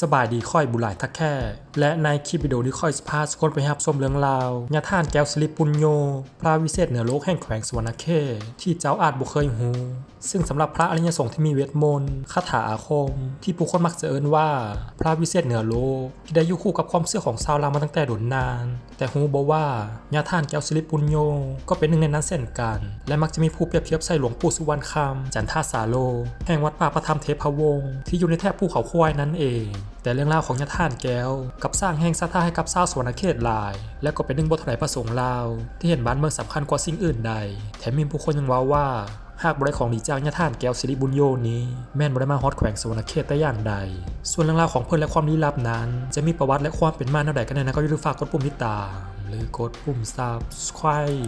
สบายดีค่อยบุหลายทักแค่ และในคลิปวิดีโอนี้ค่อยสพาสคนไปรับส้มเรืองราวญาท่านแก้วสิริปุญโย พระวิเศษเหนือโลกแห่งแขวงสวรรณเขตที่เจ้าอาจบุเคยหู ซึ่งสำหรับพระอริยสงฆ์ที่มีเวทมนต์คาถาอาคม ที่ผู้คนมักจะเอิ้นว่า พระวิเศษเหนือโลก ที่ได้อยู่คู่กับความเชื่อของชาวลาวมาตั้งแต่ดุนนาน แต่ฮูบอกว่าญาท่านแก้วสิริปุญโยก็เป็นหนึ่งในนั้นเช่นกัน และมักจะมีผู้เปรียบเทียบใส่หลวงปู่สุวรรณคำจันทาสาโล แห่งวัดป่าประธรรมเทพวงศ์ที่อยู่ในแถบภูเขาควายนั่นเองแต่เรื่องราวของยาท่านแก้ว กับสร้างแห่งศรัทธาให้กับชาวสวรรณเขตลาย และก็เป็นหนึ่งบทถวายประสงค์ลาว ที่เห็นบ้านเมืองสำคัญกว่าสิ่งอื่นใด แถมมีผู้คนยังว่าว่า หากบริของดีจากยาท่านแก้วสิริบุญโยนี้แม่นบริมาฮอดแขวงสวรรณเขตแต่อย่างใด ส่วนเรื่องราวของเพื่อนและความลี้ลับนั้น จะมีประวัติและความเป็นมาแนวใดกันแน่นั้นก็อย่าลืมฝากกดปุ่มติดตามหรือกดปุ่ม subscribe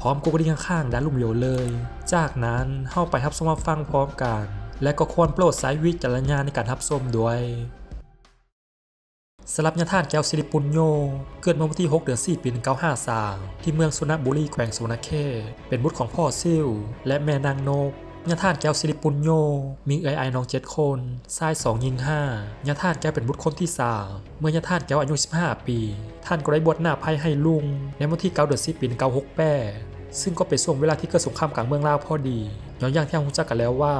พร้อมกดกดิ่งข้างๆด้านลุ่มโยเลย จากนั้นเข้าไปรับชมฟังพร้อมกัน และก็ควรโปรดใช้วิจารณญาณในการรับชมด้วย สลับยาท่านแก้วสิริปุญโย เกิดเมื่อวันที่ 6 เดือน 4 ปี 1953 ที่เมืองสุนบุรีแขวงสุวรรณเขตเป็นบุตรของพ่อซิ่วและแม่นางนกยาท่านแก้วสิริปุญโย มีเอ๋ยไอน้องเจ็ดคนชายสองยิงห้ายาท่านแก้วเป็นบุตรคนที่สามเมื่อยาท่านแก้วอายุ 15 ปี ท่านก็ได้บวชหน้าภัยให้ลุง ในวันที่ 9 เดือน 10 ปี 1968 ซึ่งก็เป็นช่วงเวลาที่เกิดสงครามกลางเมืองลาวพอดีย้อนย่างที่เรารู้จักกันแล้วว่า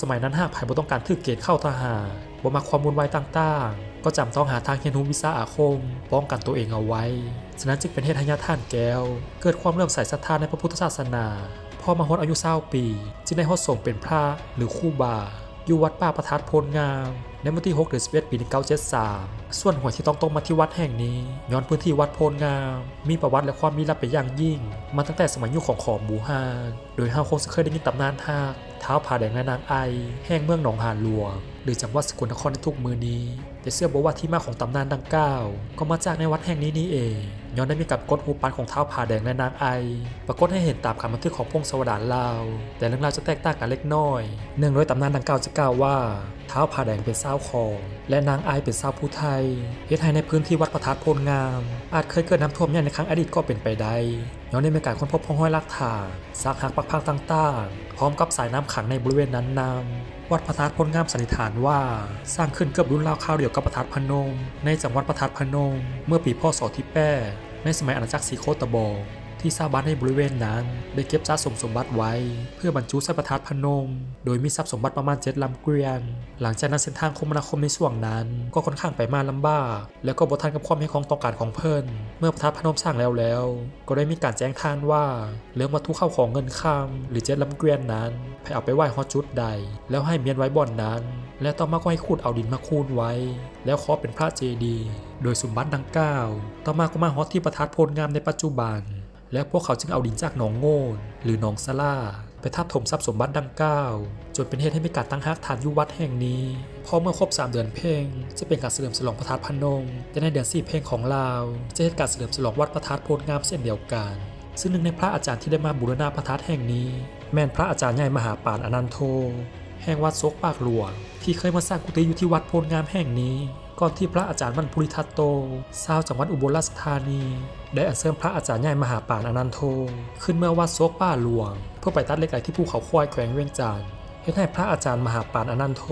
สมัยนั้นหากภัยบ่ต้องการถือเกณฑ์เข้าทหารบ่มาความวุ่นวายต่างๆ ก็จำต้องหาทางเรียนรู้วิชาอาคม ป้องกันตัวเองเอาไว้ ฉะนั้นจึงเป็นเหตุให้ญาติท่านแก้ว เกิดความเลื่อมใสศรัทธาในพระพุทธศาสนาพอมาฮดอายุ20ปี จึงได้ฮดส่งเป็นพระหรือคู่บาอยู่วัดป่าประทัดโพลงาม ในวันที่ 6 เดือน11ปี 1973 ส่วนหวยที่ต้องตรงมาที่วัดแห่งนี้ ย้อนพื้นที่วัดโพลงาม มีประวัติและความลี้ลับเป็นอย่างยิ่ง มาตั้งแต่สมัยยุคของขอมบูฮาน โดยเฮาคงเคยได้ยินตำนานทากเท้าผาแดงและนางไอ แห่งเมืองหนองหานหลวง หรือจังหวัดสกลนครในทุกมือนี้ แต่เชื่อบอกว่าที่มาของตำนานดังกล่าว ก็มาจากในวัดแห่งนี้นี่เองย้อนได้มีกับกดหูปันของเท้าผาแดงและนางไอ ปรากฏให้เห็นตามคำบันทึกของพงศาวดารลาว แต่เรื่องราวจะแตกต่างกันเล็กน้อยเนื่องด้วยตำนานดังกล่าวจะกล่าวว่าท้าผาแดงเป็นสาวคอง และนางไอเป็นสาผู้ไทยเฮ็ดให้ในพื้นที่วัดประทัดโพลงาม อาจเคยเกิดน้ำท่วมใหญ่ในครั้งอดีตก็เป็นไปได้ย้อนได้มีการค้นพบพองห้อยลักฐานซากหักปักพังต่างๆ พร้อมกับสายน้ำขังในบริเวณนั้นนำวัดพระธาตุพลงามสันนิษฐานว่า สร้างขึ้นเกือบรุ่นราวคราวเดียวกับพระธาตุพนม ในจังหวัดพระธาตุพนม เมื่อปีพศที่8ในสมัยอาณาจักรสีโคตบอง ที่ชาวบ้านในบริเวณนั้น ได้เก็บสะสมสมบัติไว้ เพื่อบรรจุใส่พระธาตุพนม โดยมีทรัพย์สมบัติประมาณ7ลำเกวียน หลังจากนั้นเส้นทางคมนาคมในช่วงนั้น ก็ค่อนข้างไปมาลำบาก แล้วก็บ่ทันกับความให้ของต้องการของเพิ่น เมื่อพระธาพนมสร้างแล้วแล้ว ก็ได้มีการแจ้งท่านว่าเรื่องวัตถุเข้าของเงินคำหรือเจ็ดลำเกวียนนั้นให้เอาไปไหว้ฮอจุดใด แล้วให้เมียนไว้บ่อนนั้น และต่อมาก็ให้คูดเอาดินมาคูนไว้ แล้วขอเป็นพระเจดีย์โดยสมบัติดังกล่าว ต่อมาก็มาฮอดที่ประทัดโพลงามในปัจจุบัน และพวกเขาจึงเอาดินจากหนองโง่นหรือหนองสลาไปทับถมทรัพย์สมบัติดังกล่าวจนเป็นเหตุให้มีการตั้งฮักฐานยู่วัดแห่งนี้พอเมื่อครบ 3 เดือนเพ่งจะเป็นการเฉลิมฉลองพระธาตุพนมแต่ในเดือน4เพ่งของลาวจะเหตุการเฉลิมฉลองวัดพระธาตุโพลงามเช่นเดียวกัน ซึ่งหนึ่งในพระอาจารย์ที่ได้มาบูรณะพระธาตุแห่งนี้ แม่นพระอาจารย์ใหญ่มหาปานอนันโท แห่งวัดโซกปากหลวงที่เคยมาสร้างกุฏิอยู่ที่วัดโพลงามแห่งนี้ ก่อนที่พระอาจารย์มันภูริทัตโตชาวจังหวัดอุบลราชธานี ได้อัญเชิญพระอาจารย์ใหญ่มหาปานอนันโท ขึ้นเมื่อวัดโซกป่าหลวง เพื่อไปตัดเหล็กไหลที่ภูเขาควายแขวงเวียงจันทร์เฮ็ดให้พระอาจารย์มหาปานอนันโท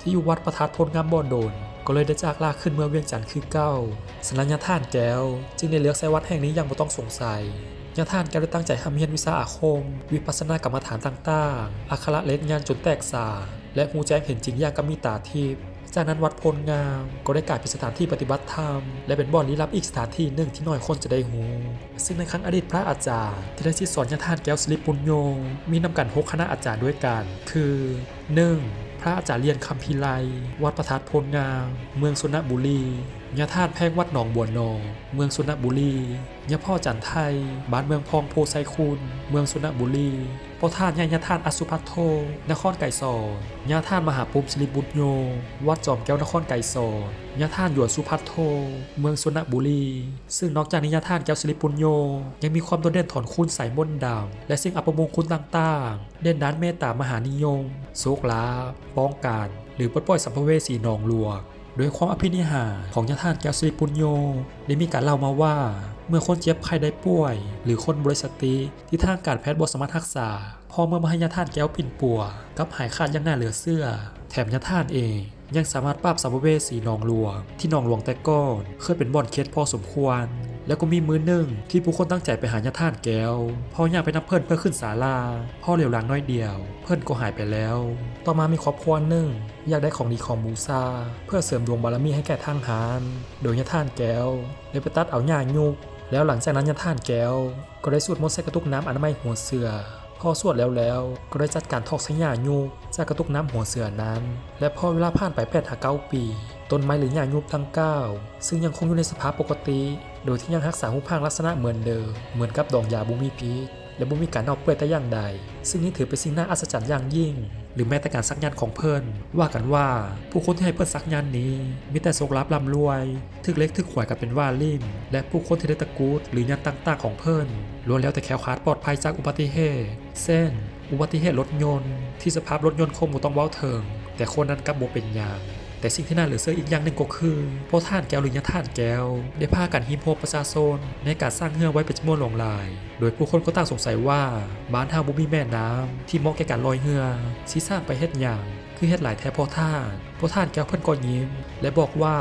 ที่อยู่วัดประทัดพลงามบ่อนโดนก็เลยได้จากลากขึ้นเมื่อเวียงจันทร์คือเก้าสนัญญาท่านแก้ว จึงได้เลือกใส่วัดแห่งนี้อย่างบ่ต้องสงสัยญาท่านแก้วได้ตั้งใจทำเฮียนวิชาอาคม วิปัสสนากรรมฐานต่างๆ อัคระเล็ดงานจนแตกสาและหูแจ้งเห็นจริงอย่างกับมีตาทิพย์ จากนั้นวัดโพลงามก็ได้กลายเป็นสถานที่ปฏิบัติธรรม และเป็นบ่อนลี้ลับอีกสถานที่หนึ่งที่น้อยคนจะได้หู ซึ่งในครั้งอดีตพระอาจารย์ ที่ได้ชี้สอนญาท่านแก้วสิริปุญโยมีนำกันหกคณะอาจารย์ด้วยกัน คือ 1. พระอาจารย์เรียนคำพิไลวัดประทัดโพลงาม เมืองสุนบุรีญาธาตุแพงวัดหนองบัวนองเมืองสุนบุรียาพ่อจันไทย บ้านเมืองพองโพไซคูนเมืองสุนบุรีปอท่านยายาธาตุอสุพัทโท นครไก่ซอนยาธาตุมหาปุมสิริบุตรโย วัดจอมแก้วนครไก่ซอนยาธาตุหยวนสุพัทโท เมืองสุนบุรี ซึ่งนอกจากนี้ยาธาตุแก้วสิริปุญโย ยังมีความโดดเด่นถอนคุณใส่มนต์ดำและสิ่งอัปมงคลต่างๆ เด่นด้านเมตตามหานิยมโศกลาป้องกันหรือปลดปล่อยสัมภเวสีนองหลวง โดยความอภินิหารของยาทานแก้วสิริปุญโยได้มีการเล่ามาว่า เมื่อคนเจ็บไข้ได้ป่วย หรือคนบริสติที่ทางการแพทย์บสามารถรักษา พอเมื่อมาให้ยาท่านแก้วปิ่นปัวกับหายขาดยังหน้าเหลือเสื้อ แถมยาท่านเองยังสามารถปราบสัมภเวสีนองหลวงที่นองหลวงแต่ก่อนเคยเป็นบ่อนเคสพอสมควร แล้วก็มีมือหนึ่งที่ผู้คนตั้งใจไปหาญาท่านแก้วพ่อยากไปนับเพิ่อนเพื่อขึ้นศาลาพ่อเหลียวหลังน้อยเดียว เพิ่อนก็หายไปแล้ว ต่อมามีครอบครัวหนึ่งอยากได้ของดีของบูซาเพื่อเสริมดวงบารมีให้แก่ทางหารโดยญาท่านแก้วเลยไปตัดเอาหญ้ายุกแล้วหลังจากนั้นญาท่านแก้ว ก็ได้สูดมนต์ใส่กระตุกน้ำอนามัยหัวเสือพอสวดแล้วแล้วก็ได้จัดการทอกสัญญาญูจากกระตุกน้ำหัวเสือนั้น และพอเวลาผ่านไปแปดหาเก้าปี ต้นไม้หรือหญ้าญูทั้งเก้าซึ่งยังคงอยู่ในสภาพปกติ โดยที่ยังรักษาหูพางลักษณะเหมือนเดิม เหมือนกับดอกยาบุมีพิษและบุมีการเน่าเปื่อยแต่อย่างใด ซึ่งนี่ถือเป็นสิ่งน่าอัศจรรย์อย่างยิ่ง หรือแม้แต่การซักยันของเพิ่น ว่ากันว่าผู้คนที่ให้เพิ่นซักยันนี้ มีแต่โชคลาภร่ำรวย ทึกเล็กทึกหวยกันเป็นว่าลิ่มและผู้คนที่ได้ตะกูดหรือยันต่างๆของเพิ่นล้วนแล้วแต่แคล้วคลาดปลอดภัยจากอุบัติเหตุเช่นอุบัติเหตุรถยนต์ ที่สภาพรถยนต์คงบ่ต้องเว้าเถิงแต่คนนั้นกลับบ่เป็นอย่าง แต่สิ่งที่น่าเหลือเชื่ออีกอย่างหนึ่งก็คือพวกท่านแก้วหรือยาท่านแก้ว ได้พากันฮิมโฮประชาชนในการสร้างเฮือไว้เป็นจำนวนหลงหลาย โดยผู้คนก็ต่างสงสัยว่าบ้านท่าบุมีแม่น้ำที่เหมาะแก่การลอยเฮือที่สร้างไปเฮ็ดอย่าง คือเฮ็ดหลายแท้พ่อท่านพ่อท่านแก้วเพื่อนก็ยิ้ม และบอกว่า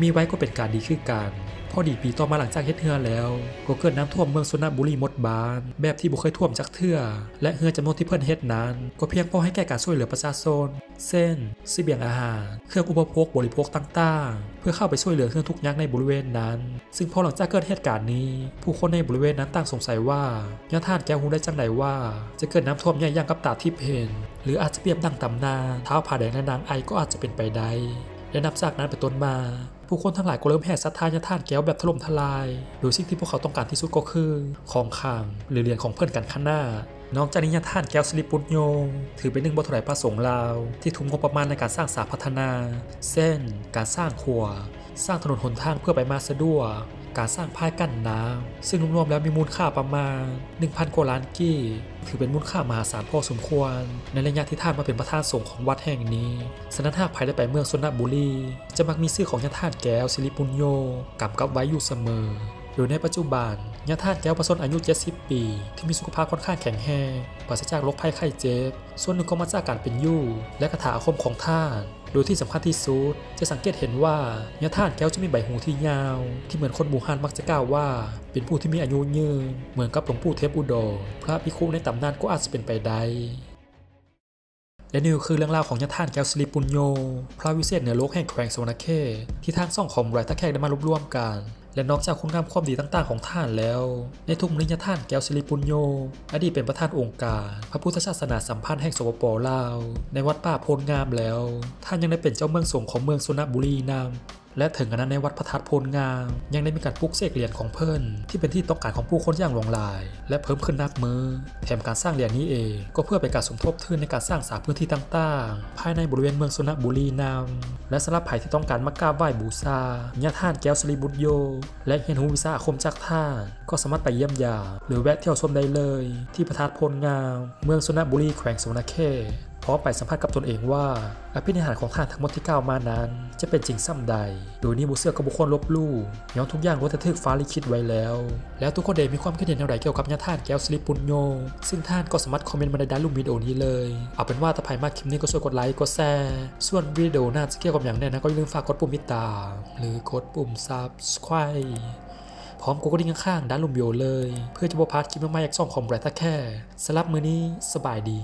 มีไว้ก็เป็นการดีขึ้นกัน พอดีปีต่อมาหลังจากเฮ็ดเฮือแล้ว ก็เกิดน้ำท่วมเมืองสุนบุรีมดบาน แบบที่บ่เคยท่วมจักเทื่อ และเฮือจำนวนที่เพิ่นเฮ็ดนั้น ก็เพียงพอให้แก่การช่วยเหลือประชาชนเช่นเบียงอาหาร เครื่องอุปโภคบริโภคต่างๆ เพื่อเข้าไปช่วยเหลือเครื่องทุกย่างในบริเวณนั้น ซึ่งพอหลังจากเกิดเหตุการณ์นี้ ผู้คนในบริเวณนั้นต่างสงสัยว่าญาท่านแก้วฮูได้จังไดว่า จะเกิดน้ำท่วมใหญ่ย่างกับตาที่เห็นหรืออาจจะเปรียบดังตำนานเท้าผาแดงและนางไอก็อาจจะเป็นไปได้และนับจากนั้นเป็นต้นมา ผู้คนทั้งหลายก็เริ่มแห่ศรัทธาญาท่านแก้วแบบถล่มทลาย โดยสิ่งที่พวกเขาต้องการที่สุดก็คือ ของขังหรือเหรียญของเพื่อนกันข้างหน้านอกจากนี้ญาท่านแก้วสลิปุญโย ถือเป็นหนึ่งบทถวายพระสงฆ์ลาว ที่ทุ่มงบประมาณในการสร้างสาพัฒนา เส้น การสร้างครัว สร้างถนนหนทางเพื่อไปมาสะดวก การสร้างพายกั้นน้ำซึ่งรวมๆแล้วมีมูลค่าประมาณ 1,000กว่าล้านกี้ถือเป็นมูลค่ามหาศาลพอสมควร ในระยะที่ท่านมาเป็นประธานสงฆ์ของวัดแห่งนี้สนันหากภายได้ไปเมืองสุนบุรี จะมักมีชื่อของญาติท่านแก้วสิริปุญโยกำกับไว้อยู่เสมอโดยในปัจจุบันญาติท่านแก้วประสนอายุ 70 ปี ที่มีสุขภาพค่อนข้างแข็งแรงปราศจากโรคภัยไข้เจ็บส่วนหนึ่งก็มาจากการเป็นยู่ และคาถาอาคมของท่าน โดยที่สำคัญที่สุดจะสังเกตเห็นว่าญาท่านแก้วจะมีใบหูที่ยาว ที่เหมือนคนบูฮานมักจะกล่าวว่า เป็นผู้ที่มีอายุยืน เหมือนกับหลวงปู่เทพอุดรพระพิคุในตำนานก็อาจจะเป็นไปได้และนี่คือเรื่องราวของยาท่านแก้วสลิปุญโย พระวิเศษเหนือโลกแห่งแขวงสวรรคเขตที่ทางซ่องของไรตะแขกได้มารวบรวมกัน และนอกจากคุณงามความดีต่างๆของท่านแล้ว ในทุกมริยท่านแก้วสิริปุญโย อดีตเป็นประธานองค์การ พระพุทธศาสนาสัมพันธ์แห่งสปปลาว ในวัดป่าโพลงามแล้ว ท่านยังได้เป็นเจ้าเมืองสงของเมืองสุนบุรีนาม และถึงกันนั้นในวัดพระธาตุโพลงาม ยังได้มีการปลุกเสกเหรียญของเพิ่นที่เป็นที่ต้องการของผู้คนอย่างหลงหลาย และเพิ่มขึ้นนักมือ แถมการสร้างเหรียญนี้เอง ก็เพื่อเป็นการสมทบทุนในการสร้างสาพื้นที่ต่างๆ ภายในบริเวณเมืองสุนบุรีนาและสำหรับไผ่ที่ต้องการมากราบไหว้บูชาญาท่านแก้วสรีบุตรโย และเฮียนหูวิสาคมจากท่านก็สามารถไปเยี่ยมยามหรือแวะเที่ยวชมได้เลย ที่พระธาตุโพลงาม เมืองสุนบุรีแขวงสวรรณเขต ร้อมไปสัมผัสกับตนเองว่าอภินิหารของท่านทั้งหมดที่กล่าวมานั้น จะเป็นจริงซ้ำใด โดยนี้บุเสื้อกับบุคคลลบลู่ย้อนทุกอย่างล้วนแต่ทึกฟ้าลิขิตไว้แล้ว แล้วทุกคนเดมีความคิดเห็นอย่างไรเกี่ยวกับญาท่านแก้วสลิปปุญโย ซึ่งท่านก็สามารถคอมเมนต์มาในด้านรูปวิดีโอนี้เลย เอาเป็นว่าถ้าใครมากคลิปนี้ก็ช่วยกดไลค์กดแชร์ส่วนวิดีโอหน้าจะเกี่ยวกับอย่างแน่นะก็อย่าลืมฝากกดปุ่มติดตามหรือกดปุ่ม subscribe พร้อมกดกระดิ่งข้างๆด้านลุ่มวิดีโอเลย เพื่อจะบ่พลาดคลิปใหม่ๆจากช่องของแบรดแค่สำหรับมือนี้สบายดี